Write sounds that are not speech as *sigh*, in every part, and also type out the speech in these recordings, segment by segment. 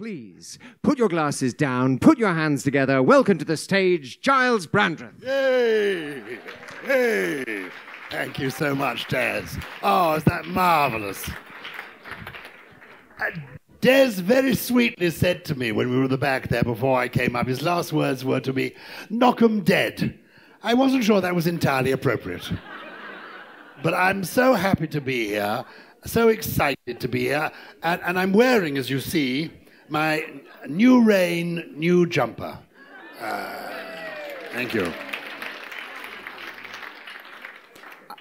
Please put your glasses down, put your hands together. Welcome to the stage, Gyles Brandreth. Yay! Hey! Thank you so much, Des. Oh, is that marvelous? Uh, Des very sweetly said to me when we were in the back there before I came up, his last words were to me, knock 'em dead. I wasn't sure that was entirely appropriate. but I'm so happy to be here, so excited to be here, and, and I'm wearing, as you see, my new rain, new jumper. Uh, thank you.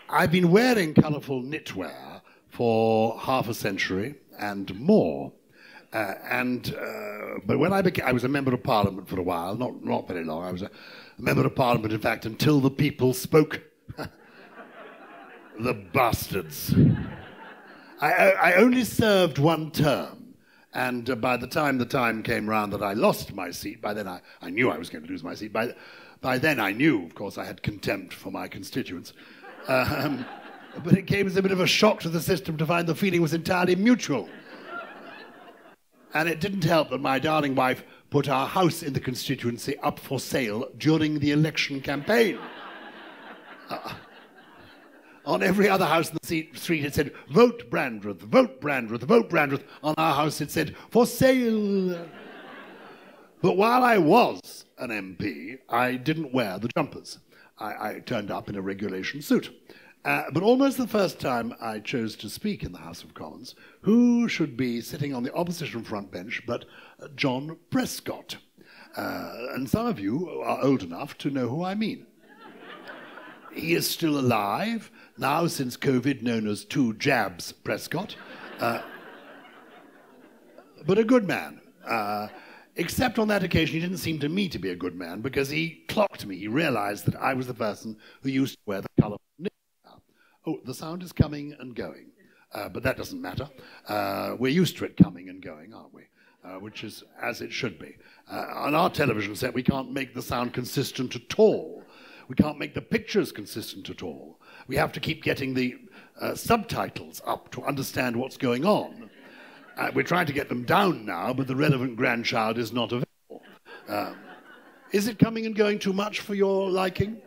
I've been wearing colourful knitwear for half a century and more. Uh, and uh, but when I became, I was a member of Parliament for a while, not not very long. I was a, a member of Parliament, in fact, until the people spoke. *laughs* the bastards. I, I, only served one term, and uh, by the time the time came round that I lost my seat, by then I, I knew I was going to lose my seat. By, by then I knew, of course, I had contempt for my constituents. Um, *laughs* but it came as a bit of a shock to the system to find the feeling was entirely mutual. And it didn't help that my darling wife put our house in the constituency up for sale during the election campaign. Uh, on every other house in the street, it said, Vote Brandreth, vote Brandreth, vote Brandreth. On our house, it said, For sale. But while I was an MP, I didn't wear the jumpers. I, I turned up in a regulation suit. Uh, but almost the first time I chose to speak in the House of Commons, who should be sitting on the opposition front bench but John Prescott? Uh, and some of you are old enough to know who I mean. he is still alive, now since COVID, known as Two Jabs Prescott. Uh, but a good man. Uh, Except on that occasion, he didn't seem to me to be a good man because he clocked me. He realized that I was the person who used to wear the color. Oh, the sound is coming and going, uh, but that doesn't matter. Uh, we're used to it coming and going, aren't we? Uh, which is as it should be. Uh, on our television set, we can't make the sound consistent at all. We can't make the pictures consistent at all. We have to keep getting the uh, subtitles up to understand what's going on. Uh, we're trying to get them down now, but the relevant grandchild is not available. Um, is it coming and going too much for your liking?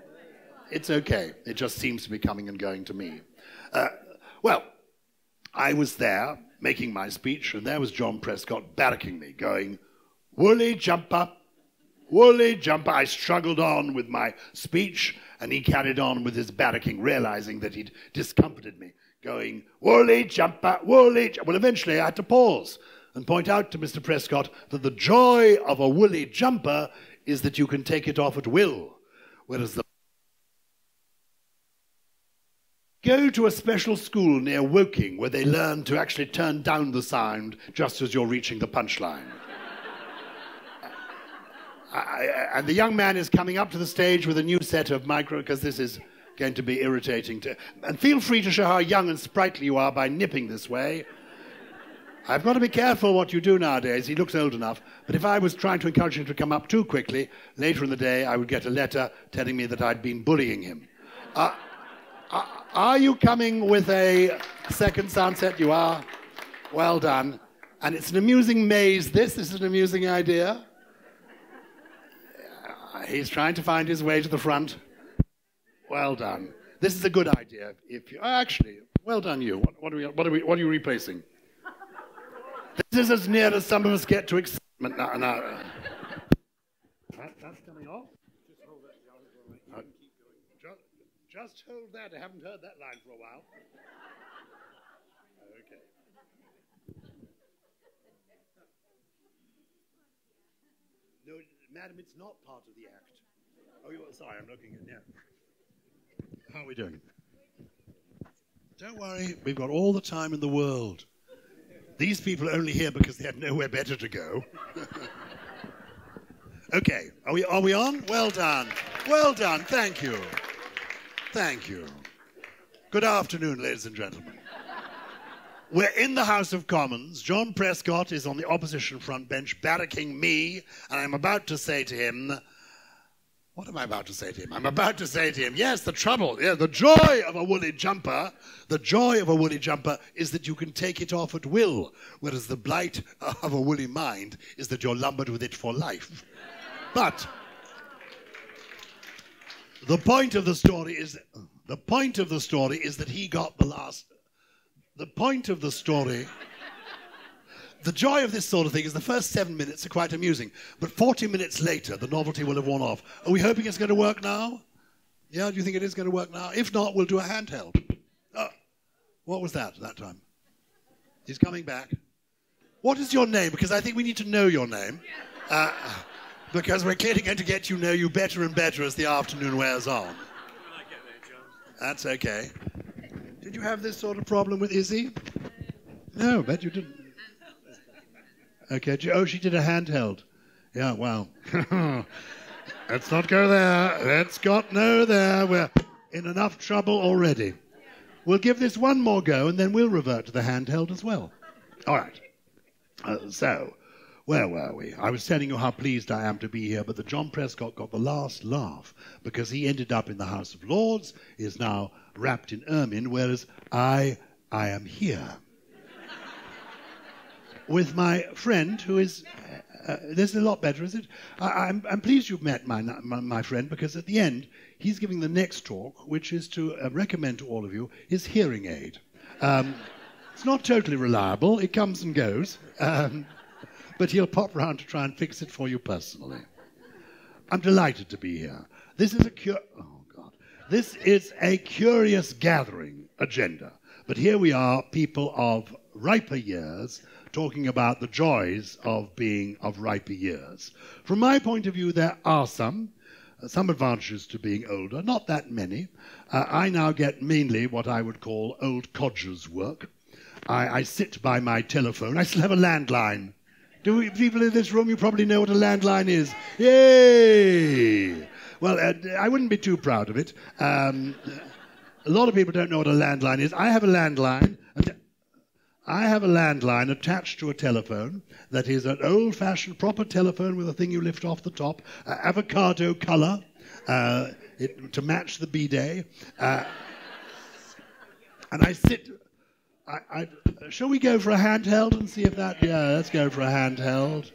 It's okay. It just seems to be coming and going to me. Uh, well, I was there making my speech, and there was John Prescott barracking me, going, Woolly jumper, woolly jumper. I struggled on with my speech, and he carried on with his barracking, realizing that he'd discomfited me going, woolly jumper, woolly jumper. Well, eventually I had to pause and point out to Mr. Prescott that the joy of a woolly jumper is that you can take it off at will, whereas the Go to a special school near Woking where they learn to actually turn down the sound just as you're reaching the punchline. And the young man is coming up to the stage with a new set of micro, because this is going to be irritating to. And feel free to show how young and sprightly you are by nipping this way. I've got to be careful what you do nowadays. He looks old enough. But if I was trying to encourage him to come up too quickly, later in the day I would get a letter telling me that I'd been bullying him. Uh, uh, are you coming with a second sunset? You are. Well done. And it's an amusing maze, this. This is an amusing idea. Uh, he's trying to find his way to the front. Well done. This is a good idea. If you, actually, well done you. What, what, are we, what, are we, what are you replacing? this is as near as some of us get to excitement now. now. That, that's coming off. Uh, just hold that. I haven't heard that line for a while. Okay. No, madam, it's not part of the act. Oh, you're sorry. I'm looking at now. How are we doing? Don't worry, we've got all the time in the world. These people are only here because they had nowhere better to go. *laughs* okay, are we, are we on? Well done. Well done. Thank you. Thank you. Good afternoon, ladies and gentlemen. We're in the House of Commons. John Prescott is on the opposition front bench barracking me, and I'm about to say to him, What am I about to say to him? I'm about to say to him, yes, the trouble, yeah, the joy of a woolly jumper, the joy of a woolly jumper is that you can take it off at will, whereas the blight of a woolly mind is that you're lumbered with it for life. But the point of the story is the point of the story is that he got the last. The point of the story the joy of this sort of thing is the first seven minutes are quite amusing, but 40 minutes later, the novelty will have worn off. Are we hoping it's going to work now? Yeah, do you think it is going to work now? If not, we'll do a handheld. Uh, what was that that time? He's coming back. What is your name? Because I think we need to know your name. Uh, because we're clearly going to get you know you better and better as the afternoon wears on. That's okay. Did you have this sort of problem with Izzy? No, bet you didn't. Okay. Oh, she did a handheld. Yeah, wow. *laughs* Let's not go there. Let's not go there. We're in enough trouble already. We'll give this one more go and then we'll revert to the handheld as well. All right. Uh, so, where were we? I was telling you how pleased I am to be here, but the John Prescott got the last laugh because he ended up in the House of Lords, is now wrapped in ermine, whereas I, I am here *laughs* with my friend who is. Uh, this is a lot better, is it? I, am pleased you've met my, my, my, friend because at the end he's giving the next talk, which is to uh, recommend to all of you his hearing aid. Um, it's not totally reliable, it comes and goes, um, but he'll pop round to try and fix it for you personally. I'm delighted to be here. This is a cur- oh God. This is a curious gathering agenda. But here we are, people of riper years, talking about the joys of being of riper years. From my point of view, there are some. Uh, some advantages to being older, not that many. Uh, I now get mainly what I would call old codger's work. I, I sit by my telephone. I still have a landline. Do we, people in this room, you probably know what a landline is. Yay! Well, uh, I wouldn't be too proud of it. Um, a lot of people don't know what a landline is. I have a landline. I have a landline attached to a telephone that is an old fashioned proper telephone with a thing you lift off the top, uh, avocado color uh, it, to match the bidet. Uh, and I sit. I, I, shall we go for a handheld and see if that. Yeah, let's go for a handheld.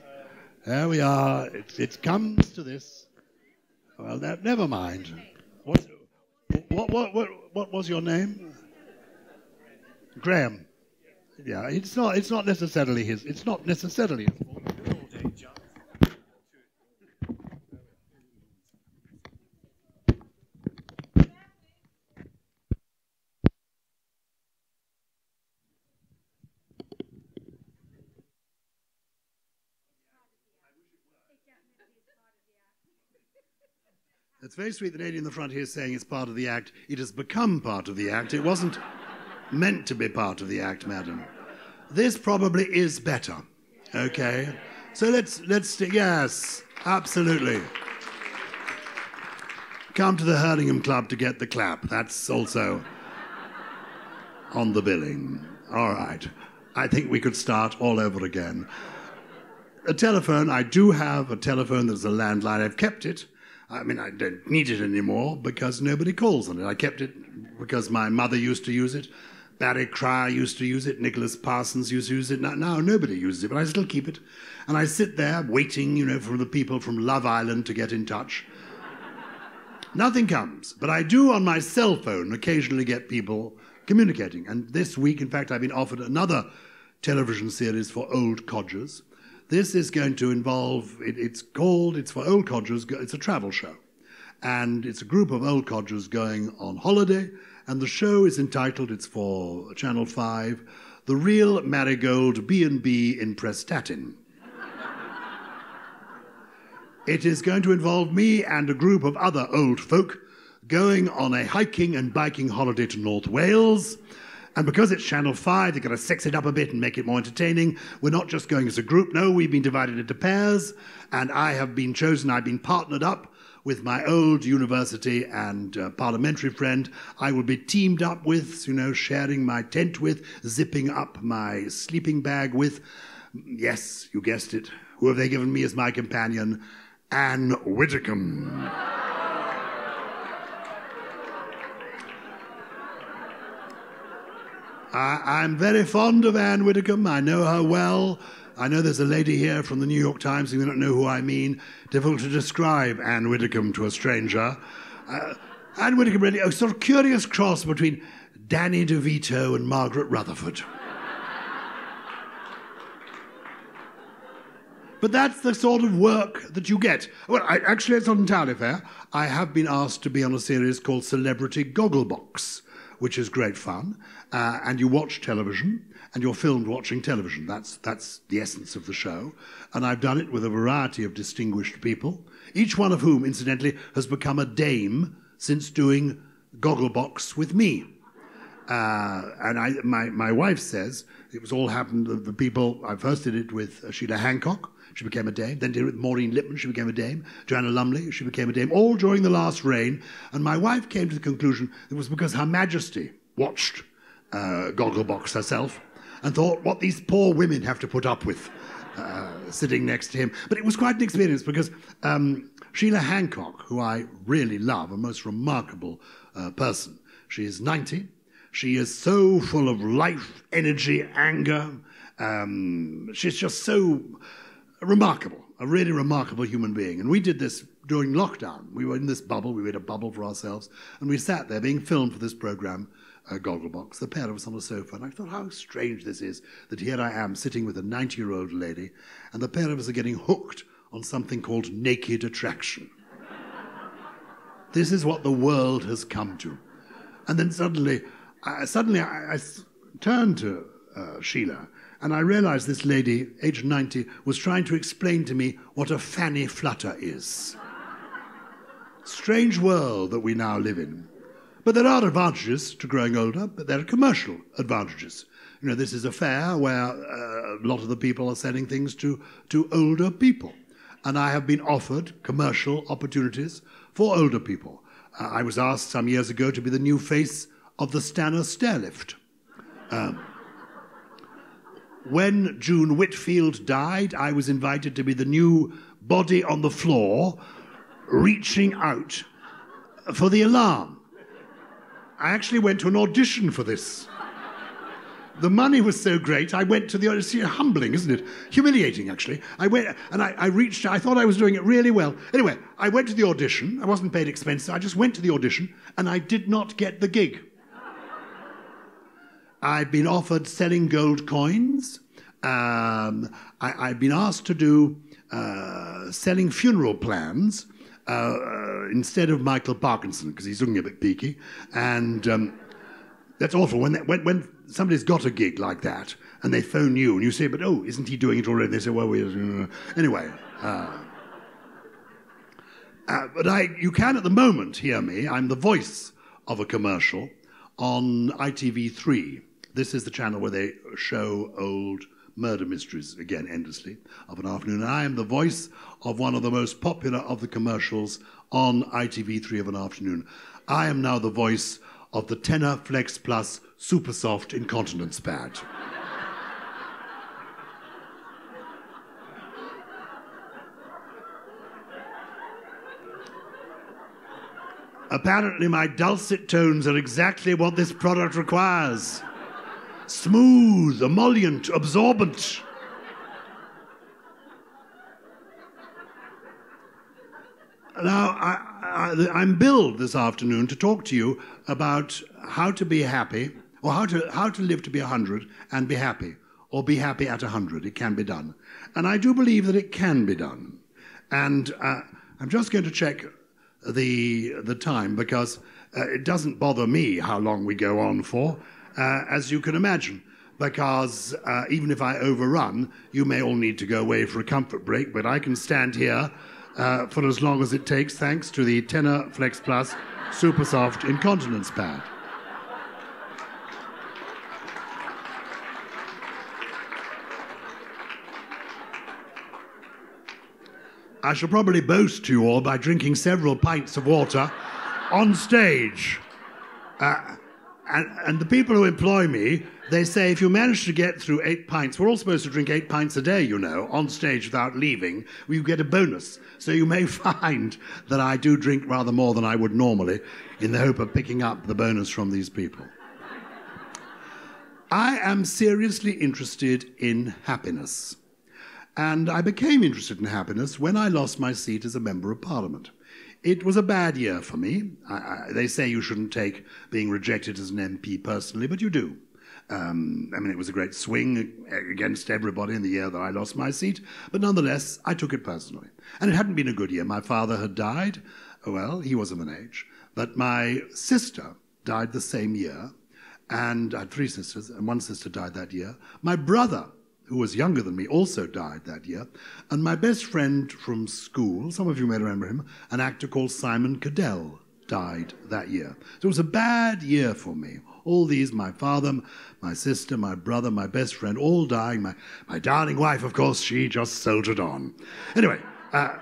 There we are. It, it comes to this. Well, ne- never mind. What, what, what, what, what was your name? Graham. Yeah, it's not. It's not necessarily his. It's not necessarily his fault. Very sweet. The lady in the front here is saying it's part of the act. It has become part of the act. It wasn't meant to be part of the act, madam. This probably is better. Okay? So let's, let's, yes, absolutely. Come to the Hurlingham Club to get the clap. That's also on the billing. All right. I think we could start all over again. A telephone, I do have a telephone that's a landline. I've kept it. I mean, I don't need it anymore because nobody calls on it. I kept it because my mother used to use it. Barry Cryer used to use it. Nicholas Parsons used to use it. Now, now, nobody uses it, but I still keep it. And I sit there waiting, you know, for the people from Love Island to get in touch. Nothing comes. But I do on my cell phone occasionally get people communicating. And this week, in fact, I've been offered another television series for old codgers. This is going to involve, it, it's called, it's for old codgers, it's a travel show. And it's a group of old codgers going on holiday and the show is entitled, it's for Channel 5, The Real Marigold B&B in Prestatyn. *laughs* it is going to involve me and a group of other old folk going on a hiking and biking holiday to North Wales. And because it's Channel 5, they're going to sex it up a bit and make it more entertaining. We're not just going as a group, no, we've been divided into pairs, and I have been chosen, I've been partnered up with my old university and uh, parliamentary friend, I will be teamed up with, you know, sharing my tent with, zipping up my sleeping bag with. Yes, you guessed it. Who have they given me as my companion? Ann Widdecombe. *laughs* I, am very fond of Ann Widdecombe. I know her well. I know there's a lady here from the New York Times who may not know who I mean. Difficult to describe Ann Widdecombe to a stranger. Uh, Ann Widdecombe really a sort of curious cross between Danny DeVito and Margaret Rutherford. But that's the sort of work that you get. Well, I, actually, it's not entirely fair. I have been asked to be on a series called Celebrity Gogglebox, which is great fun. Uh, and you watch television, and you're filmed watching television. That's, that's the essence of the show. And I've done it with a variety of distinguished people, each one of whom, incidentally, has become a dame since doing Gogglebox with me. Uh, and I, my, my wife says it was all happened, the people, I first did it with Sheila Hancock, she became a dame. Then Maureen Lipman, she became a dame. Joanna Lumley, she became a dame, all during the last reign. And my wife came to the conclusion it was because Her Majesty watched uh, Gogglebox herself and thought what these poor women have to put up with uh, sitting next to him. But it was quite an experience because um, Sheila Hancock, who I really love, a most remarkable uh, person, she is 90. She is so full of life, energy, anger. Um, she's just so remarkable, a really remarkable human being. And we did this during lockdown. We were in this bubble, we made a bubble for ourselves, and we sat there being filmed for this program, uh, Gogglebox, the pair of us on a sofa. And I thought, how strange this is that here I am sitting with a 90 year old lady, and the pair of us are getting hooked on something called naked attraction. this is what the world has come to. And then suddenly, uh, suddenly I, I turned to uh, Sheila and I realized this lady, aged 90, was trying to explain to me what a fanny flutter is. Strange world that we now live in. But there are advantages to growing older, but there are commercial advantages. You know, this is a fair where uh, a lot of the people are selling things to, to older people. And I have been offered commercial opportunities for older people. Uh, I was asked some years ago to be the new face of the Stannah Stairlift. Um, when June Whitfield died, I was invited to be the new body on the floor reaching out for the alarm. I actually went to an audition for this. The money was so great, I went to the audition. Humbling, isn't it? Humiliating, actually. I went and I, I reached, I thought I was doing it really well. Anyway, I went to the audition. I wasn't paid expenses. I just went to the audition and I did not get the gig. I've been offered selling gold coins. Um, I, have been asked to do uh, selling funeral plans uh, instead of Michael Parkinson because he's looking a bit peaky. And um, that's awful. When, when, when, somebody's got a gig like that and they phone you and you say, but oh, isn't he doing it already? They say, well, we. Uh, anyway. Uh, uh, but I, you can at the moment hear me. I'm the voice of a commercial on ITV3. This is the channel where they show old murder mysteries, again, endlessly, of an afternoon. And I am the voice of one of the most popular of the commercials on ITV3 of an afternoon. I am now the voice of the Tena Flex Plus Super Soft Incontinence Pad. Apparently, my dulcet tones are exactly what this product requires smooth, emollient, absorbent. Now, I, am billed this afternoon to talk to you about how to be happy, or how to, how to live to be 100 and be happy, or be happy at 100. It can be done. And I do believe that it can be done. And uh, I'm just going to check the, the time because uh, it doesn't bother me how long we go on for uh, as you can imagine. Because uh, even if I overrun, you may all need to go away for a comfort break, but I can stand here uh, for as long as it takes, thanks to the Tena Flex Plus Super Soft Incontinence Pad. I shall probably boast to you all by drinking several pints of water on stage. Uh, and, and the people who employ me, they say if you manage to get through eight pints, we're all supposed to drink eight pints a day, you know, on stage without leaving, you get a bonus. So you may *laughs* find that I do drink rather more than I would normally in the hope of picking up the bonus from these people. I am seriously interested in happiness. And I became interested in happiness when I lost my seat as a Member of Parliament. It was a bad year for me. I, I, they say you shouldn't take being rejected as an MP personally, but you do. Um, I mean, it was a great swing against everybody in the year that I lost my seat, but nonetheless, I took it personally. And it hadn't been a good year. My father had died. Well, he was of an age. But my sister died the same year, and I had three sisters, and one sister died that year. My brother, who was younger than me, also died that year. And my best friend from school, some of you may remember him, an actor called Simon Cadell, died that year. So it was a bad year for me. All these, my father, my sister, my brother, my best friend, all dying. My, my darling wife, of course, she just soldiered on. Anyway, uh,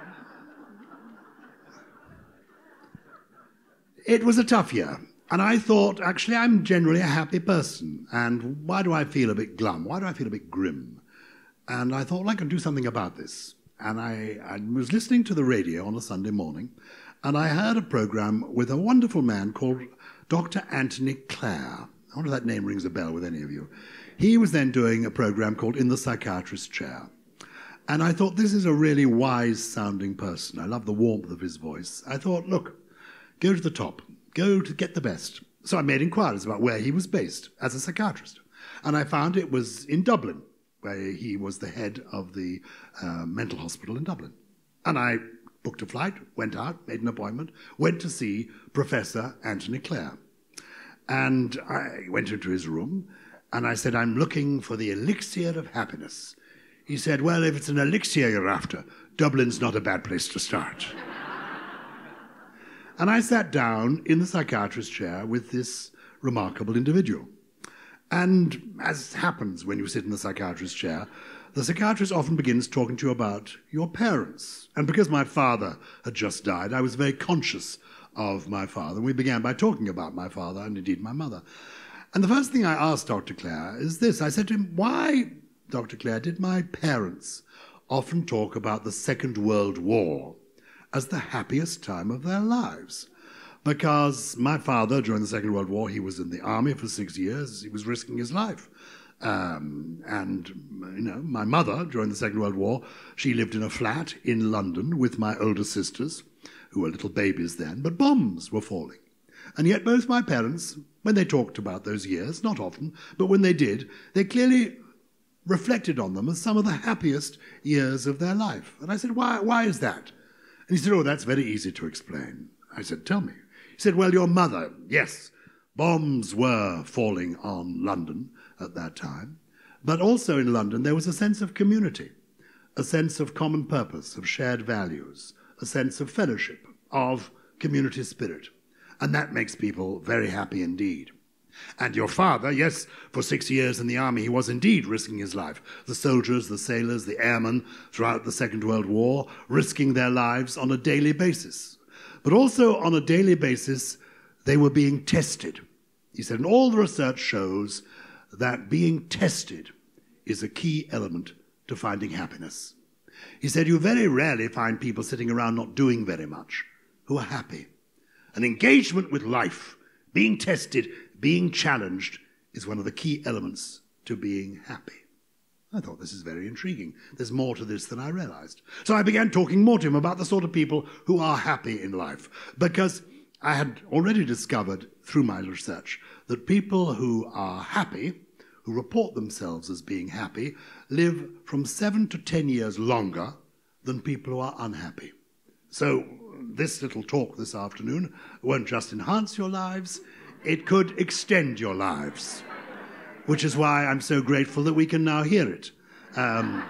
it was a tough year. And I thought, actually, I'm generally a happy person. And why do I feel a bit glum? Why do I feel a bit grim? And I thought, well, I can do something about this. And I, I was listening to the radio on a Sunday morning, and I heard a program with a wonderful man called Dr. Anthony Clare. I wonder if that name rings a bell with any of you. He was then doing a program called In the Psychiatrist's Chair. And I thought, this is a really wise sounding person. I love the warmth of his voice. I thought, look, go to the top go to get the best. So I made inquiries about where he was based as a psychiatrist. And I found it was in Dublin, where he was the head of the uh, mental hospital in Dublin. And I booked a flight, went out, made an appointment, went to see Professor Anthony Clare. And I went into his room and I said, I'm looking for the elixir of happiness. He said, Well, if it's an elixir you're after, Dublin's not a bad place to start. And I sat down in the psychiatrist's chair with this remarkable individual. And as happens when you sit in the psychiatrist's chair, the psychiatrist often begins talking to you about your parents. And because my father had just died, I was very conscious of my father. And We began by talking about my father and indeed my mother. And the first thing I asked Dr. Clare is this I said to him, Why, Dr. Clare, did my parents often talk about the Second World War? As the happiest time of their lives. Because my father, during the Second World War, he was in the army for six years, he was risking his life. Um, and, you know, my mother, during the Second World War, she lived in a flat in London with my older sisters, who were little babies then, but bombs were falling. And yet, both my parents, when they talked about those years, not often, but when they did, they clearly reflected on them as some of the happiest years of their life. And I said, why, why is that? And he said, Oh, that's very easy to explain. I said, Tell me. He said, Well, your mother, yes, bombs were falling on London at that time, but also in London there was a sense of community, a sense of common purpose, of shared values, a sense of fellowship, of community spirit. And that makes people very happy indeed. And your father, yes, for six years in the army, he was indeed risking his life. The soldiers, the sailors, the airmen throughout the Second World War, risking their lives on a daily basis. But also on a daily basis, they were being tested. He said, and all the research shows that being tested is a key element to finding happiness. He said, you very rarely find people sitting around not doing very much who are happy. An engagement with life, being tested, being challenged is one of the key elements to being happy. I thought this is very intriguing. There's more to this than I realized. So I began talking more to him about the sort of people who are happy in life, because I had already discovered through my research that people who are happy, who report themselves as being happy, live from seven to ten years longer than people who are unhappy. So this little talk this afternoon won't just enhance your lives, it could extend your lives, which is why I'm so grateful that we can now hear it. Um,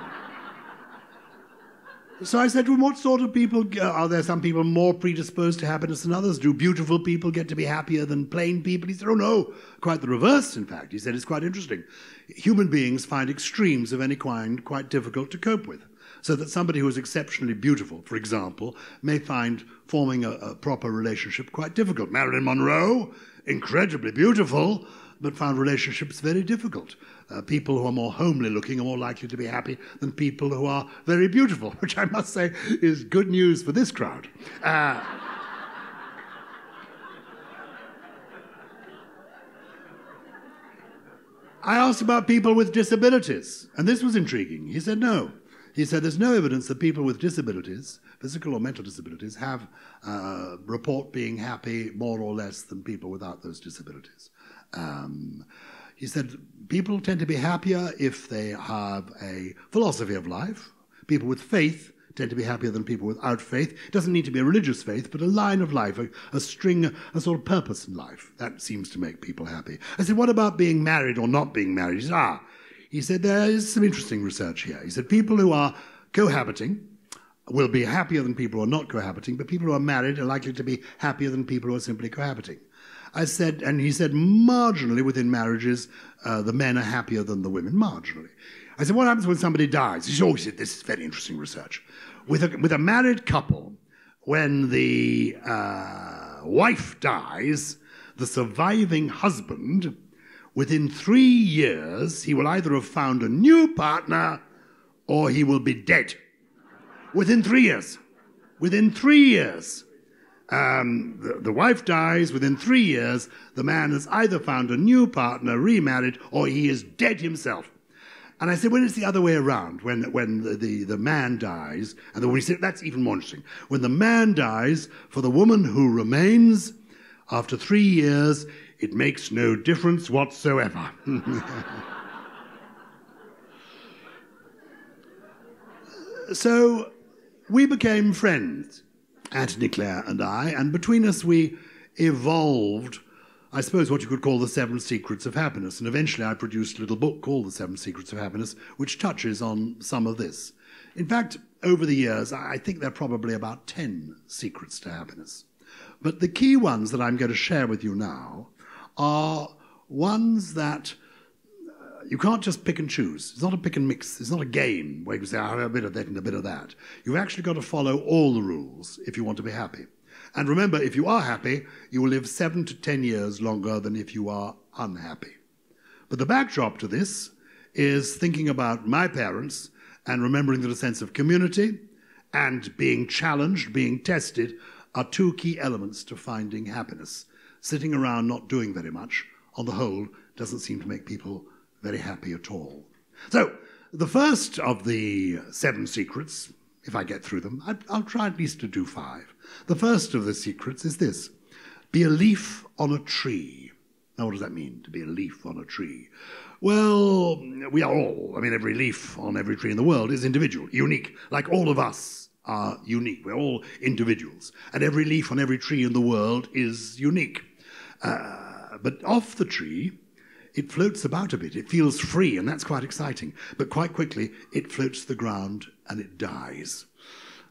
so I said, well, what sort of people uh, are there? Some people more predisposed to happiness than others? Do beautiful people get to be happier than plain people? He said, oh no, quite the reverse, in fact. He said, it's quite interesting. Human beings find extremes of any kind quite difficult to cope with. So that somebody who is exceptionally beautiful, for example, may find forming a, a proper relationship quite difficult. Marilyn Monroe incredibly beautiful, but found relationships very difficult. Uh, people who are more homely looking are more likely to be happy than people who are very beautiful, *laughs* which I must say is good news for this crowd. Uh, I asked about people with disabilities, and this was intriguing. He said no. He said there's no evidence that people with disabilities, physical or mental disabilities, have uh, report being happy more or less than people without those disabilities. Um, he said people tend to be happier if they have a philosophy of life. People with faith tend to be happier than people without faith. It doesn't need to be a religious faith, but a line of life, a, a, string, a sort of purpose in life. That seems to make people happy. I said, what about being married or not being married? He said, ah, he said, there is some interesting research here. He said, people who are cohabiting will be happier than people who are not cohabiting, but people who are married are likely to be happier than people who are simply cohabiting. I said, and he said, marginally within marriages, uh, the men are happier than the women, marginally. I said, what happens when somebody dies? He said, oh, he said, this is very interesting research. With a, with a married couple, when the uh, wife dies, the surviving husband, within three years, he will either have found a new partner or he will be dead. Within three years. Within three years. Um, the, the, wife dies within three years. The man has either found a new partner, remarried, or he is dead himself. And I said, when it's the other way around, when, when the, the, the man dies, and the woman said, that's even more interesting. When the man dies, for the woman who remains, after three years, it makes no difference whatsoever. *laughs* so we became friends. Anthony Clare and I, and between us we evolved, I suppose, what you could call the Seven Secrets of Happiness. And eventually I produced a little book called The Seven Secrets of Happiness, which touches on some of this. In fact, over the years, I think there are probably about 10 secrets to happiness. But the key ones that I'm going to share with you now are ones that uh, you can't just pick and choose. It's not a pick and mix. It's not a game where you say, I have a bit of that and a bit of that. You've actually got to follow all the rules if you want to be happy. And remember, if you are happy, you will live seven to ten years longer than if you are unhappy. But the backdrop to this is thinking about my parents and remembering that a sense of community and being challenged, being tested, are two key elements to finding happiness. Sitting around not doing very much, on the whole, doesn't seem to make people very happy at all. So, the first of the seven secrets, if I get through them, I'll try at least to do five. The first of the secrets is this be a leaf on a tree. Now, what does that mean, to be a leaf on a tree? Well, we are all, I mean, every leaf on every tree in the world is individual, unique, like all of us are unique. We're all individuals. And every leaf on every tree in the world is unique. Uh, but off the tree, it floats about a bit. It feels free, and that's quite exciting. But quite quickly, it floats to the ground and it dies.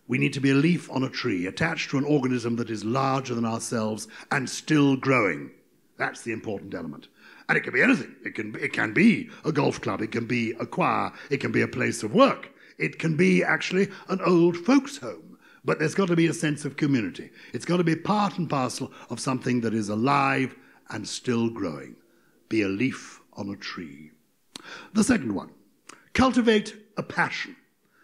We need to be a leaf on a tree, attached to an organism that is larger than ourselves and still growing. That's the important element. And it can be anything. It can, it can be a golf club, it can be a choir, it can be a place of work, it can be actually an old folks' home. But there's got to be a sense of community. It's got to be part and parcel of something that is alive and still growing be a leaf on a tree. The second one, cultivate a passion,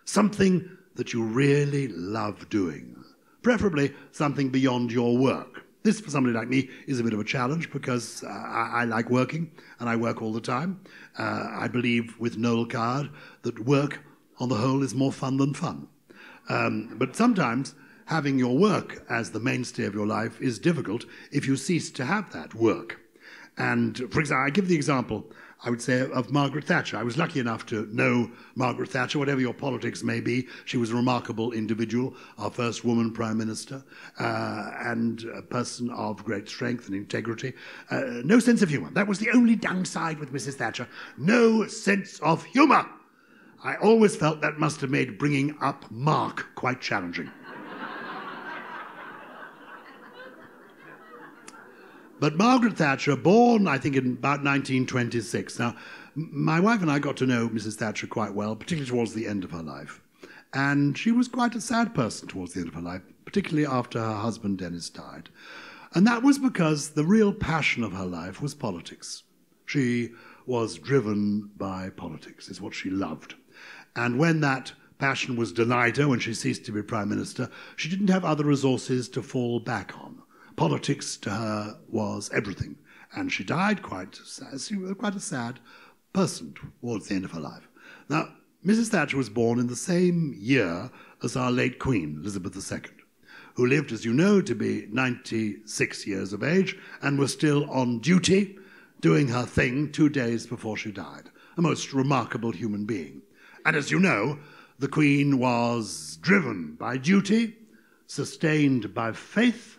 something that you really love doing, preferably something beyond your work. This, for somebody like me, is a bit of a challenge because uh, I, I, like working and I work all the time. Uh, I believe with Noel Coward that work, on the whole, is more fun than fun. Um, but sometimes having your work as the mainstay of your life is difficult if you cease to have that work. And for example, I give the example, I would say, of Margaret Thatcher. I was lucky enough to know Margaret Thatcher, whatever your politics may be. She was a remarkable individual, our first woman prime minister, uh, and a person of great strength and integrity. Uh, no sense of humour. That was the only downside with Mrs. Thatcher. No sense of humour. I always felt that must have made bringing up Mark quite challenging. But Margaret Thatcher, born, I think, in about 1926. Now, my wife and I got to know Mrs. Thatcher quite well, particularly towards the end of her life. And she was quite a sad person towards the end of her life, particularly after her husband Denis died. And that was because the real passion of her life was politics. She was driven by politics, is what she loved. And when that passion was denied her, when she ceased to be Prime Minister, she didn't have other resources to fall back on politics to her was everything. And she died quite, quite a sad, person towards the end of her life. Now, Mrs. Thatcher was born in the same year as our late Queen, Elizabeth II, who lived, as you know, to be 96 years of age and was still on duty, doing her thing two days before she died. A most remarkable human being. And as you know, the Queen was driven by duty, sustained by faith,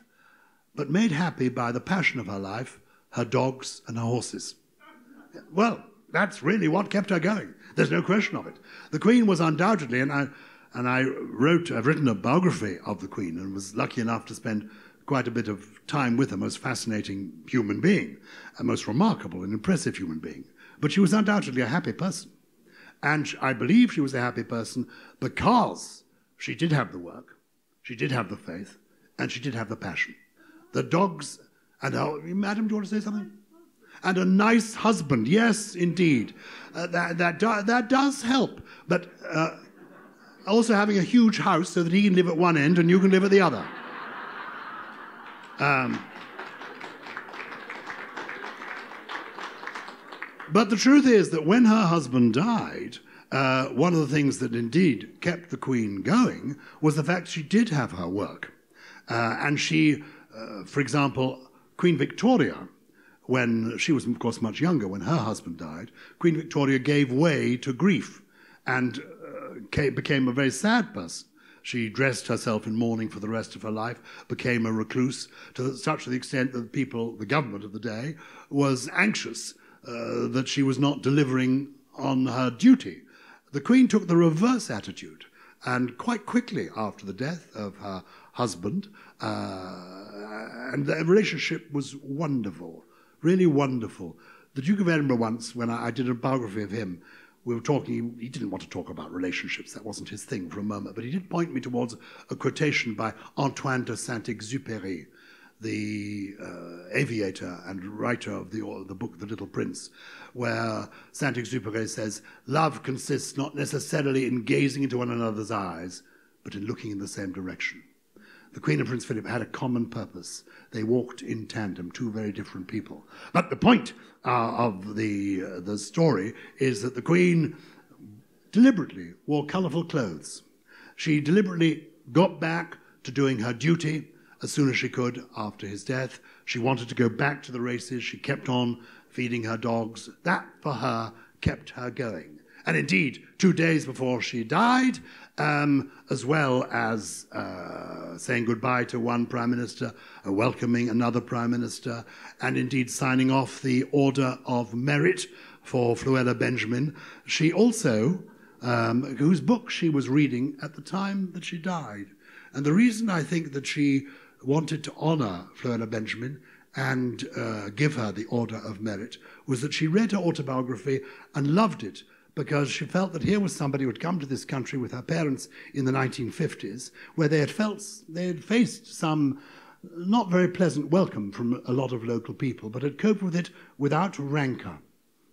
but made happy by the passion of her life, her dogs and her horses. Well, that's really what kept her going. There's no question of it. The Queen was undoubtedly, and I, and I wrote, I've written a biography of the Queen and was lucky enough to spend quite a bit of time with her, most fascinating human being, a most remarkable and impressive human being. But she was undoubtedly a happy person. And I believe she was a happy person because she did have the work, she did have the faith, and she did have the passion. The dogs and her, Madam, do you want to say something? And a nice husband, yes, indeed. Uh, that, that, do, that does help. But uh, also having a huge house so that he can live at one end and you can live at the other. Um, but the truth is that when her husband died, uh, one of the things that indeed kept the Queen going was the fact she did have her work. Uh, and she, uh, for example, Queen Victoria, when she was, of course, much younger, when her husband died, Queen Victoria gave way to grief and uh, became a very sad person. She dressed herself in mourning for the rest of her life, became a recluse, to such the extent that people, the government of the day, was anxious uh, that she was not delivering on her duty. The Queen took the reverse attitude, and quite quickly after the death of her husband, uh, and the relationship was wonderful, really wonderful. The Duke of Edinburgh once, when I, I did a biography of him, we were talking, he didn't want to talk about relationships, that wasn't his thing for a moment, but he did point me towards a quotation by Antoine de Saint Exupéry, the uh, aviator and writer of the, the book The Little Prince, where Saint Exupéry says, Love consists not necessarily in gazing into one another's eyes, but in looking in the same direction. The Queen and Prince Philip had a common purpose. They walked in tandem, two very different people. But the point uh, of the, uh, the story is that the Queen deliberately wore colourful clothes. She deliberately got back to doing her duty as soon as she could after his death. She wanted to go back to the races. She kept on feeding her dogs. That, for her, kept her going. And indeed, two days before she died, um, as well as uh, saying goodbye to one prime minister, uh, welcoming another prime minister, and indeed signing off the Order of Merit for Floella Benjamin, she also, um, whose book she was reading at the time that she died. And the reason I think that she wanted to honor Floella Benjamin and uh, give her the Order of Merit was that she read her autobiography and loved it because she felt that here was somebody who had come to this country with her parents in the 1950s, where they had felt they had faced some not very pleasant welcome from a lot of local people, but had coped with it without rancor.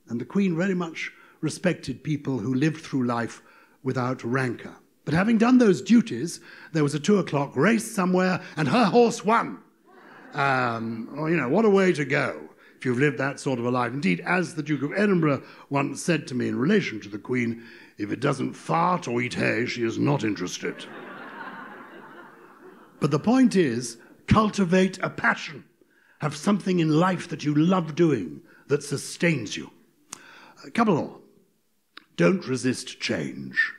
And the Queen very much respected people who lived through life without rancor. But having done those duties, there was a two o'clock race somewhere, and her horse won. Um, well, you know, what a way to go if you've lived that sort of a life. Indeed, as the Duke of Edinburgh once said to me in relation to the Queen, if it doesn't fart or eat hay, she is not interested. but the point is, cultivate a passion. Have something in life that you love doing that sustains you. A couple more. Don't resist change.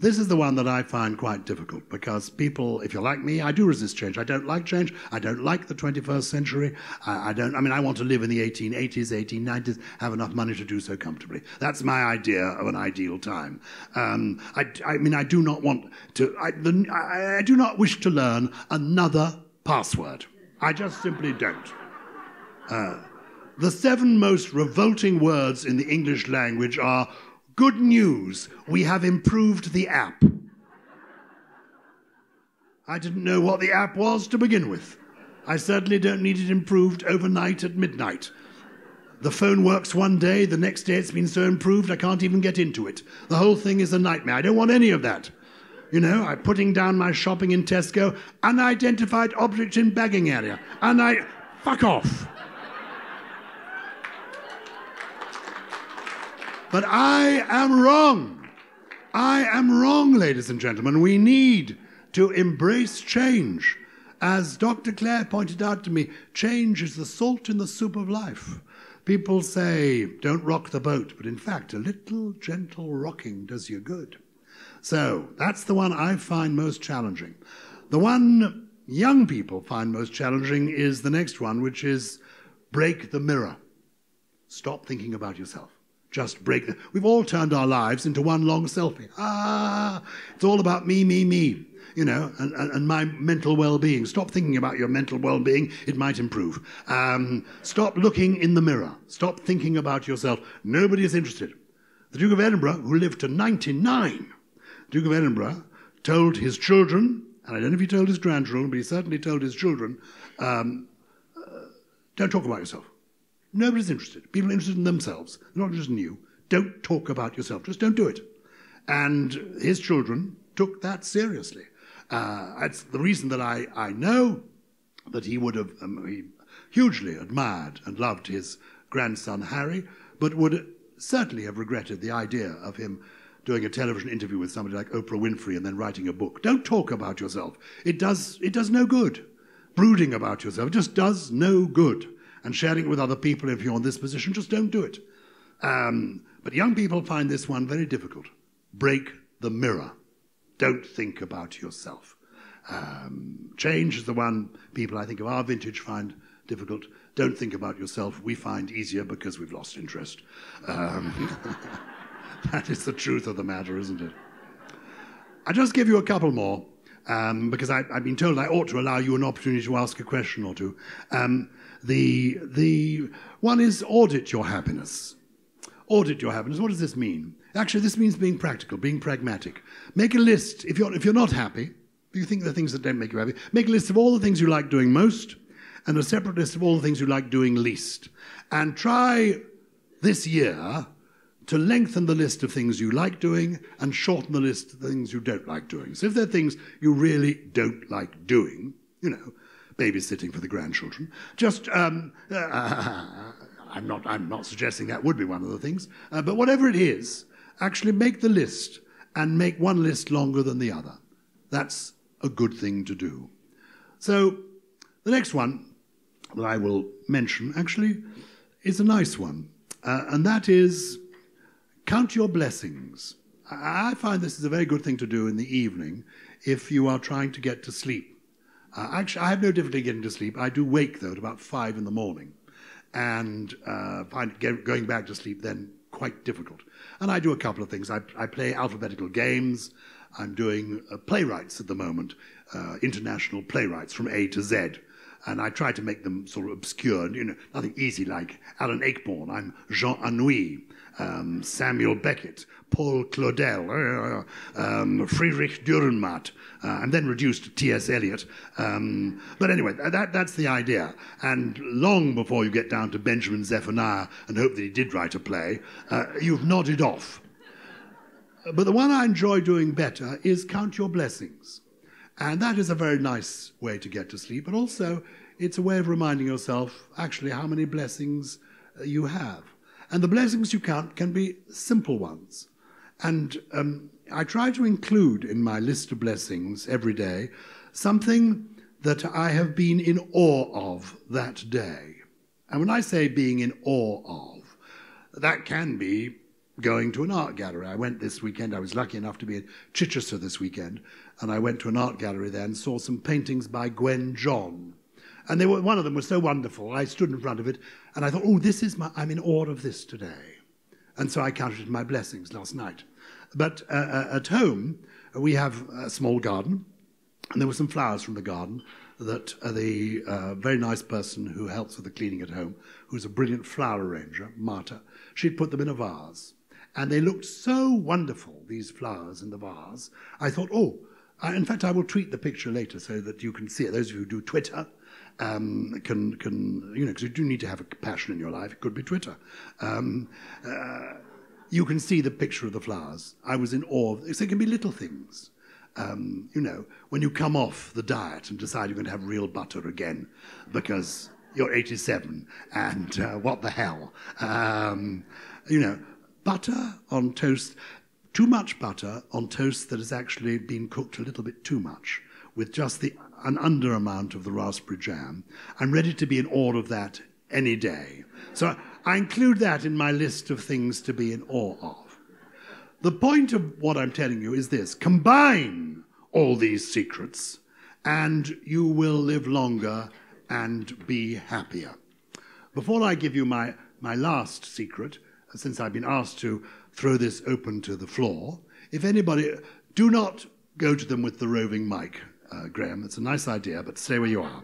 This is the one that I find quite difficult because people, if you're like me, I do resist change. I don't like change. I don't like the 21st century. I, I don't, I mean, I want to live in the 1880s, 1890s, have enough money to do so comfortably. That's my idea of an ideal time. Um, I, I, mean, I do not want to, I, I, I do not wish to learn another password. I just simply don't. Uh, the seven most revolting words in the English language are Good news, we have improved the app. I didn't know what the app was to begin with. I certainly don't need it improved overnight at midnight. The phone works one day, the next day it's been so improved I can't even get into it. The whole thing is a nightmare. I don't want any of that. You know, I'm putting down my shopping in Tesco, unidentified object in bagging area, and I fuck off. But I am wrong. I am wrong, ladies and gentlemen. We need to embrace change. As Dr. Clare pointed out to me, change is the salt in the soup of life. People say, don't rock the boat, but in fact, a little gentle rocking does you good. So that's the one I find most challenging. The one young people find most challenging is the next one, which is break the mirror. Stop thinking about yourself. Just break the. We've all turned our lives into one long selfie. Ah, it's all about me, me, me you know, and, and, my mental well-being. Stop thinking about your mental well-being. It might improve. Um, stop looking in the mirror. Stop thinking about yourself. Nobody is interested. The Duke of Edinburgh, who lived to 99, Duke of Edinburgh told his children, and I don't know if he told his grandchildren, but he certainly told his children, um, uh, don't talk about yourself. Nobody's interested. People are interested in themselves. Not interested in you. Don't talk about yourself. Just don't do it. And his children took that seriously. Uh, that's the reason that I, I know that he would have um, he hugely admired and loved his grandson Harry, but would certainly have regretted the idea of him doing a television interview with somebody like Oprah Winfrey and then writing a book. Don't talk about yourself. It does, it does no good. Brooding about yourself just does no good. And sharing it with other people, if you're in this position, just don't do it. Um, but young people find this one very difficult. Break the mirror. Don't think about yourself. Um, change is the one people I think of our vintage find difficult. Don't think about yourself. We find easier because we've lost interest. Um, *laughs* that is the truth of the matter, isn't it? I'll just give you a couple more um, because I, have been told I ought to allow you an opportunity to ask a question or two. Um, the, the one is audit your happiness. Audit your happiness. What does this mean? Actually, this means being practical, being pragmatic. Make a list. If you're, if you're not happy, if you think the things that don't make you happy, make a list of all the things you like doing most and a separate list of all the things you like doing least. And try this year to lengthen the list of things you like doing and shorten the list of things you don't like doing. So if there are things you really don't like doing, you know, babysitting for the grandchildren, just um, uh, *laughs* I'm not, I'm not suggesting that would be one of the things, uh, but whatever it is, actually make the list and make one list longer than the other. That's a good thing to do. So the next one that I will mention actually is a nice one, uh, and that is count your blessings. I find this is a very good thing to do in the evening if you are trying to get to sleep. Uh, actually, I have no difficulty getting to sleep. I do wake, though, at about five in the morning and uh, find get, going back to sleep then quite difficult. And I do a couple of things. I, I play alphabetical games. I'm doing uh, playwrights at the moment, uh, international playwrights from A to Z. And I try to make them sort of obscure, you know, nothing easy like Alan Ayckbourn. I'm Jean Anouilh, um, Samuel Beckett, Paul Claudel, uh, um, Friedrich Dürrenmatt, uh, and then reduced to T.S. Eliot. Um, but anyway, that, that's the idea. And long before you get down to Benjamin Zephaniah and hope that he did write a play, uh, you've nodded off. But the one I enjoy doing better is Count Your Blessings. And that is a very nice way to get to sleep, but also it's a way of reminding yourself actually how many blessings uh, you have. And the blessings you count can be simple ones. And um, I try to include in my list of blessings every day something that I have been in awe of that day. And when I say being in awe of, that can be going to an art gallery. I went this weekend, I was lucky enough to be in Chichester this weekend, and I went to an art gallery there and saw some paintings by Gwen John. And they were, one of them was so wonderful. I stood in front of it and I thought, oh, this is my, I'm in awe of this today. And so I counted it my blessings last night. But uh, uh, at home, we have a small garden, and there were some flowers from the garden that the uh, very nice person who helps with the cleaning at home, who's a brilliant flower arranger, Marta, she'd put them in a vase. And they looked so wonderful, these flowers in the vase. I thought, oh, I, in fact, I will tweet the picture later so that you can see it. Those of you who do Twitter um, can, can, you know, because you do need to have a passion in your life. It could be Twitter. Um, uh, you can see the picture of the flowers. I was in awe. So it can be little things. Um, you know, when you come off the diet and decide you're going to have real butter again because you're 87 and uh, what the hell. Um, you know, butter on toast, too much butter on toast that has actually been cooked a little bit too much, with just the, an under amount of the raspberry jam. I'm ready to be in awe of that any day. So I include that in my list of things to be in awe of. The point of what I'm telling you is this combine all these secrets, and you will live longer and be happier. Before I give you my, my last secret, since I've been asked to throw this open to the floor, if anybody, do not go to them with the roving mic, uh, Graham. It's a nice idea, but stay where you are.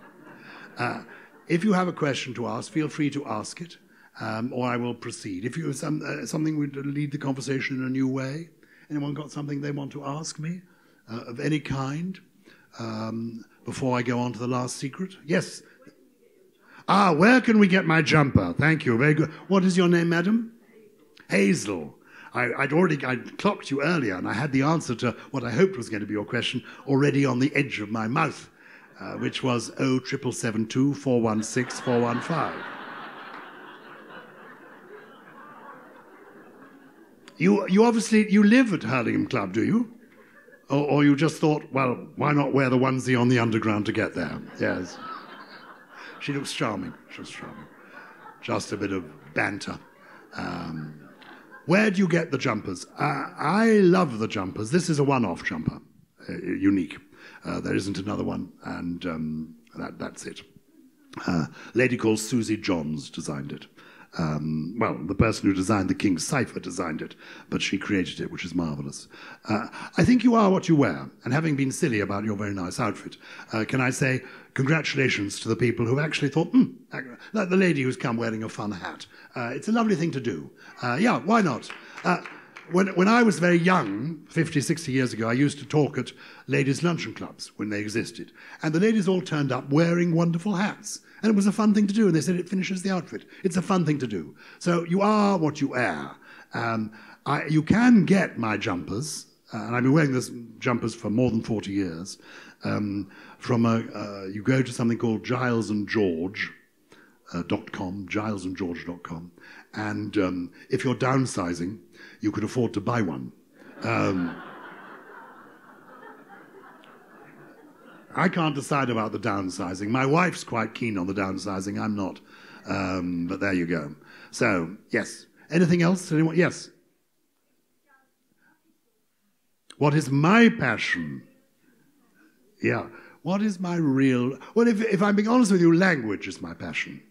Uh, if you have a question to ask, feel free to ask it um, or I will proceed. If you some, uh, something would lead the conversation in a new way, anyone got something they want to ask me uh, of any kind um, before I go on to the last secret? Yes. Ah, where can we get my jumper? Thank you. Very good. What is your name, madam? Hazel. I, would already I'd clocked you earlier, and I had the answer to what I hoped was going to be your question already on the edge of my mouth, uh, which was 07772 416 415. You, you obviously you live at Hurlingham Club, do you? Or, or you just thought, well, why not wear the onesie on the underground to get there? Yes. She looks charming. She looks charming. Just a bit of banter. Um, where do you get the jumpers? Uh, I love the jumpers. This is a one-off jumper, uh, unique. Uh, there isn't another one, and um, that, that's it. Uh, lady called Susie Johns designed it. Um, well, the person who designed the King's Cipher designed it, but she created it, which is marvelous. Uh, I think you are what you wear, and having been silly about your very nice outfit, uh, can I say congratulations to the people who actually thought, hmm, like the lady who's come wearing a fun hat. Uh, it's a lovely thing to do. Uh, yeah, why not? Uh, when, when I was very young, 50, 60 years ago, I used to talk at ladies' luncheon clubs when they existed. And the ladies all turned up wearing wonderful hats. And it was a fun thing to do. And they said it finishes the outfit. It's a fun thing to do. So you are what you are. Um, I, you can get my jumpers, uh, and I've been wearing these jumpers for more than 40 years. Um, from a, uh, you go to something called Gyles and George. Uh, .com, gylesandgeorge.com. And um, if you're downsizing, you could afford to buy one. Um, I can't decide about the downsizing. My wife's quite keen on the downsizing. I'm not. Um, but there you go. So, yes. Anything else? Anyone? Yes. What is my passion? Yeah. What is my real. Well, if, if I'm being honest with you, language is my passion.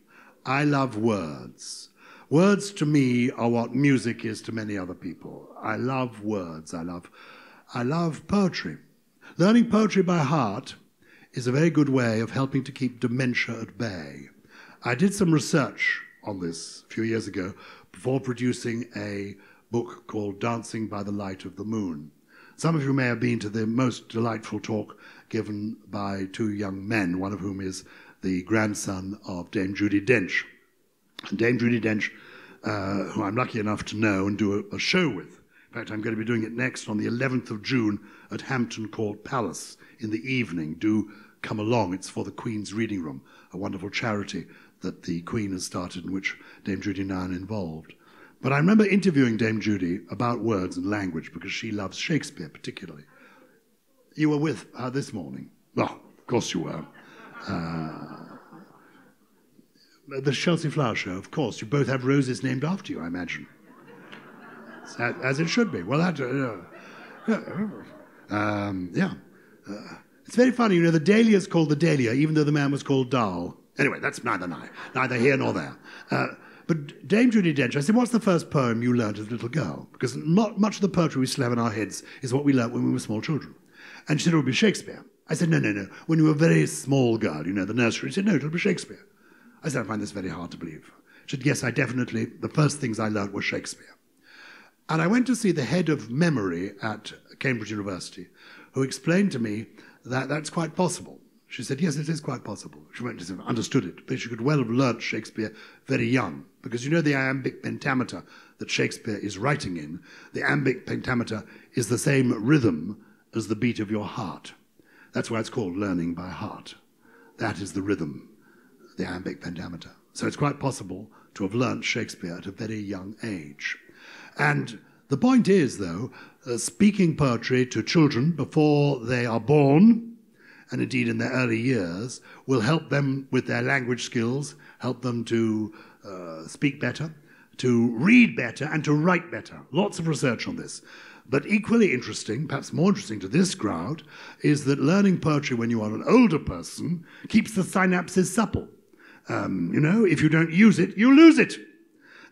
I love words. Words to me are what music is to many other people. I love words. I love, I love poetry. Learning poetry by heart is a very good way of helping to keep dementia at bay. I did some research on this a few years ago before producing a book called Dancing by the Light of the Moon. Some of you may have been to the most delightful talk given by two young men, one of whom is the grandson of Dame Judi Dench. And Dame Judi Dench, uh, who I'm lucky enough to know and do a, a show with. In fact, I'm going to be doing it next on the 11th of June at Hampton Court Palace in the evening. Do come along. It's for the Queen's Reading Room, a wonderful charity that the Queen has started in which Dame now is involved. But I remember interviewing Dame Judi about words and language because she loves Shakespeare particularly. You were with her this morning. Oh, of course you were. Uh, the Chelsea Flower Show, of course. You both have roses named after you, I imagine. As it should be. Well, that. Uh, um, yeah. Uh, it's very funny, you know, the dahlia is called the dahlia, even though the man was called Dahl. Anyway, that's neither, neither here nor there. Uh, but Dame Judi Dench, I said, what's the first poem you learned as a little girl? Because not much of the poetry we still have in our heads is what we learnt when we were small children. And she said, it would be Shakespeare. I said, no, no, no. When you were a very small girl, you know, the nursery. She said, no, it'll be Shakespeare. I said, I find this very hard to believe. She said, yes, I definitely, the first things I learnt were Shakespeare. And I went to see the head of memory at Cambridge University, who explained to me that that's quite possible. She said, yes, it is quite possible. She went to understood it, but she could well have learnt Shakespeare very young. Because you know the iambic pentameter that Shakespeare is writing in, the iambic pentameter is the same rhythm as the beat of your heart. That's why it's called learning by heart. That is the rhythm, the iambic pentameter. So it's quite possible to have learnt Shakespeare at a very young age. And the point is, though, speaking poetry to children before they are born, and indeed in their early years, will help them with their language skills, help them to uh, speak better, to read better, and to write better. Lots of research on this. But equally interesting, perhaps more interesting to this crowd, is that learning poetry when you are an older person keeps the synapses supple. Um, you know, if you don't use it, you lose it.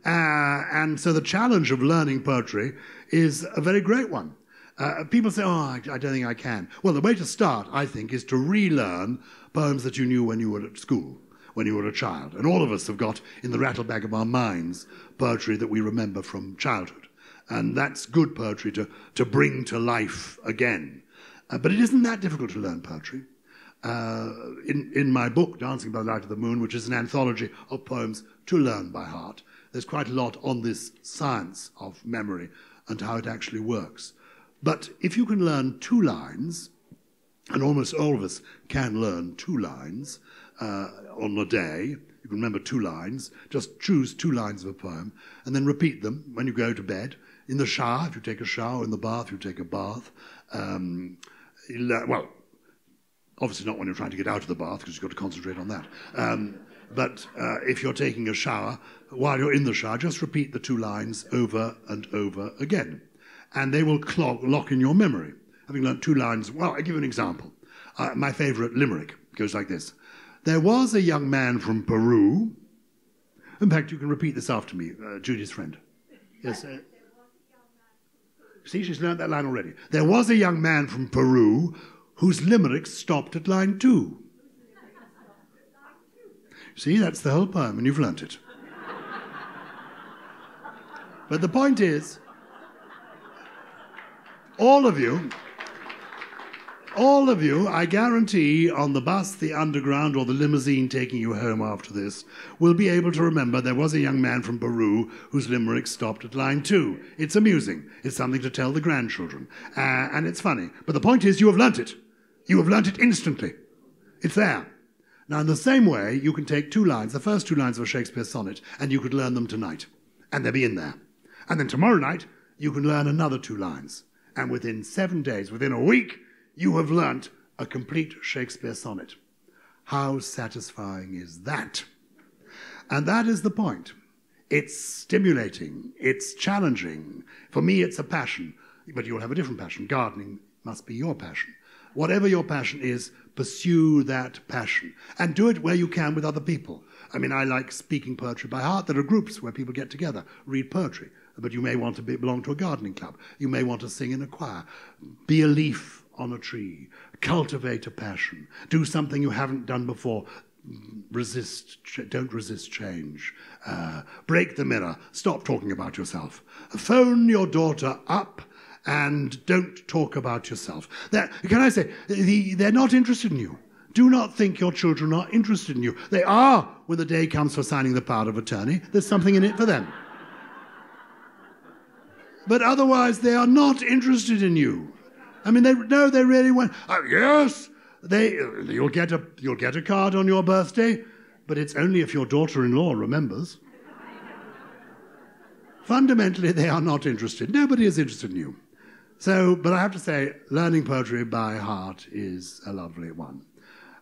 Uh, and so the challenge of learning poetry is a very great one. Uh, people say, oh, I, I, don't think I can. Well, the way to start, I think, is to relearn poems that you knew when you were at school, when you were a child. And all of us have got in the rattlebag of our minds poetry that we remember from childhood. And that's good poetry to, to bring to life again. Uh, but it isn't that difficult to learn poetry. Uh, in, in my book, Dancing by the Light of the Moon, which is an anthology of poems to learn by heart, there's quite a lot on this science of memory and how it actually works. But if you can learn two lines, and almost all of us can learn two lines uh, on a day, you can remember two lines, just choose two lines of a poem, and then repeat them when you go to bed, in the shower, if you take a shower, in the bath, you take a bath. Um, well, obviously not when you're trying to get out of the bath, because you've got to concentrate on that. Um, but uh, if you're taking a shower, while you're in the shower, just repeat the two lines over and over again. And they will clog, lock in your memory. Having learnt two lines, well, I'll give you an example. Uh, my favorite limerick goes like this There was a young man from Peru. In fact, you can repeat this after me, uh, Judy's friend. Yes. Uh, see, she's learnt that line already. There was a young man from Peru whose limericks stopped at line two. See, that's the whole poem, and you've learnt it. but the point is, all of you, all of you, I guarantee, on the bus, the underground, or the limousine taking you home after this, will be able to remember there was a young man from Peru whose limerick stopped at line two. It's amusing. It's something to tell the grandchildren. Uh, and it's funny. But the point is, you have learnt it. You have learnt it instantly. It's there. Now, in the same way, you can take two lines, the first two lines of a Shakespeare sonnet, and you could learn them tonight, and they'll be in there. And then tomorrow night, you can learn another two lines. And within seven days, within a week, you have learnt a complete Shakespeare sonnet. How satisfying is that? And that is the point. It's stimulating, it's challenging. For me, it's a passion, but you'll have a different passion. Gardening must be your passion. Whatever your passion is, pursue that passion and do it where you can with other people. I mean, I like speaking poetry by heart. There are groups where people get together, read poetry, but you may want to be, belong to a gardening club. You may want to sing in a choir. Be a leaf on a tree. Cultivate a passion. Do something you haven't done before. Resist, don't resist change. Uh, break the mirror. Stop talking about yourself. Phone your daughter up and don't talk about yourself. They're, can I say, they're not interested in you. Do not think your children are interested in you. They are when the day comes for signing the power of attorney. There's something in it for them. But otherwise, they are not interested in you. I mean, they no, they really want. Oh, yes, they. You'll get a you'll get a card on your birthday, but it's only if your daughter-in-law remembers. Fundamentally, they are not interested. Nobody is interested in you. So, but I have to say, learning poetry by heart is a lovely one.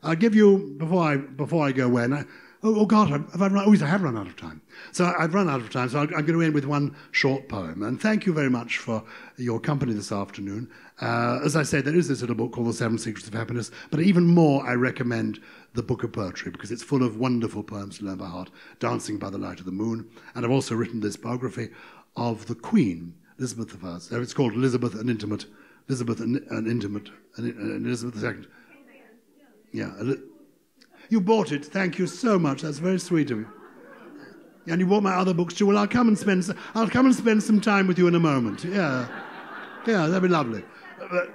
I'll give you, before I, before I go away, I, oh, oh, God, have I run, oh, I have run out of time. So I've run out of time, so I'm going to end with one short poem. And thank you very much for your company this afternoon. Uh, as I said, there is this little book called The Seven Secrets of Happiness, but even more, I recommend the Book of Poetry because it's full of wonderful poems to learn by heart, Dancing by the Light of the Moon. And I've also written this biography of the Queen, Elizabeth I. It's called Elizabeth an Intimate, Elizabeth an, an Intimate, an, Elizabeth II. Yeah. You bought it. Thank you so much. That's very sweet of you. And you bought my other books too. Well, I'll come and spend. I'll come and spend some time with you in a moment. Yeah, yeah, that'd be lovely. But,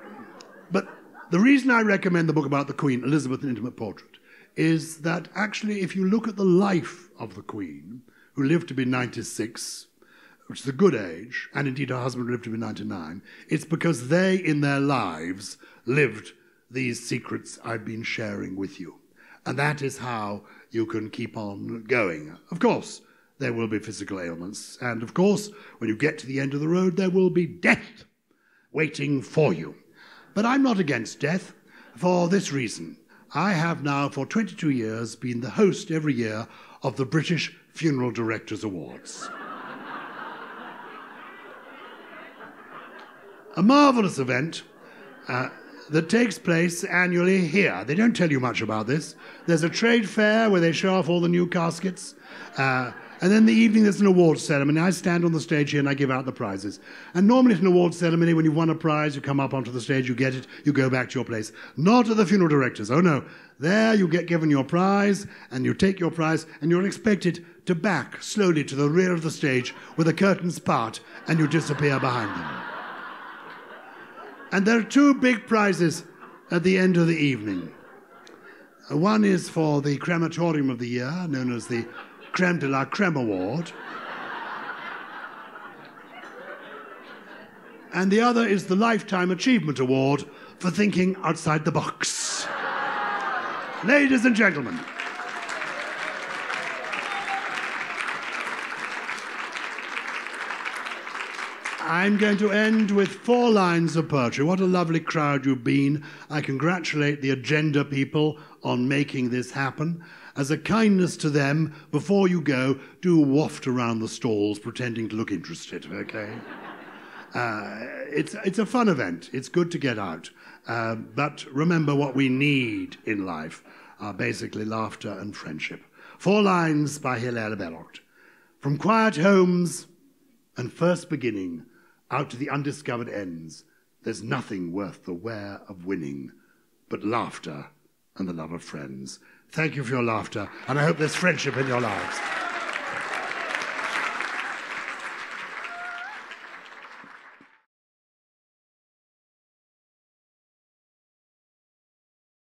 but the reason I recommend the book about the Queen, Elizabeth, an Intimate Portrait, is that actually, if you look at the life of the Queen, who lived to be 96, which is a good age, and indeed her husband lived to be 99, it's because they in their lives lived these secrets I've been sharing with you. And that is how you can keep on going. Of course, there will be physical ailments. And of course, when you get to the end of the road, there will be death waiting for you. But I'm not against death for this reason. I have now, for 22 years, been the host every year of the British Funeral Directors Awards. A marvelous event uh, that takes place annually here. They don't tell you much about this. There's a trade fair where they show off all the new caskets. Uh, and then the evening there's an awards ceremony. I stand on the stage here and I give out the prizes. And normally at an awards ceremony, when you've won a prize, you come up onto the stage, you get it, you go back to your place. Not at the funeral directors. Oh no. There you get given your prize and you take your prize and you're expected to back slowly to the rear of the stage where the curtains part and you disappear behind them. And there are two big prizes at the end of the evening. Uh, one is for the crematorium of the year, known as the Creme de la Creme Award. and the other is the Lifetime Achievement Award for thinking outside the box. Ladies and gentlemen, I'm going to end with four lines of poetry. What a lovely crowd you've been. I congratulate the agenda people on making this happen. As a kindness to them, before you go, do waft around the stalls pretending to look interested, okay? Uh, it's, it's a fun event. It's good to get out. Uh, but remember what we need in life are basically laughter and friendship. Four lines by Hilaire Belloc. From quiet homes and first beginning out to the undiscovered ends, there's nothing worth the wear of winning but laughter and the love of friends. Thank you for your laughter, and I hope there's friendship in your lives.